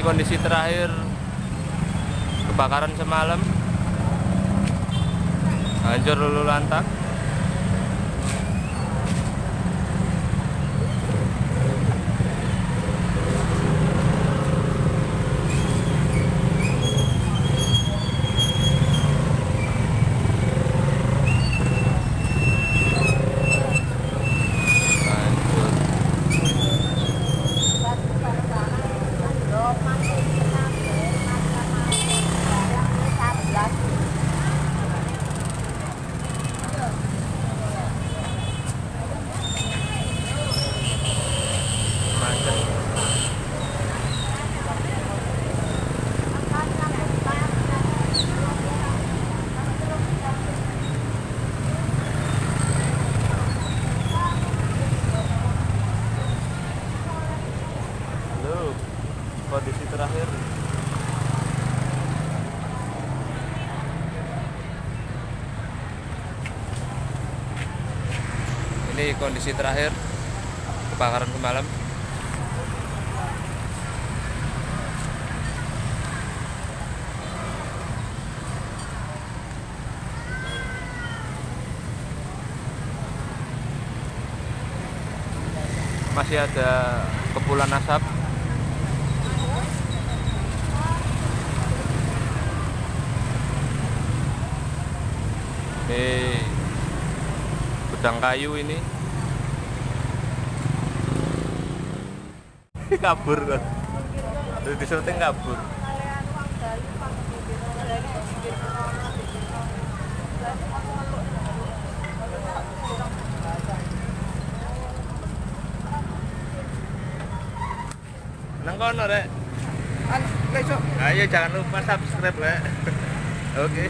kondisi terakhir kebakaran semalam. Hancur lulu lantak kondisi terakhir. Ini kondisi terakhir kebakaran semalam. Masih ada kepulan asap Ini gudang kayu ini. kabur kan. Terus di syuting kabur. Nang kono rek. Ayo jangan lupa subscribe rek. Oke.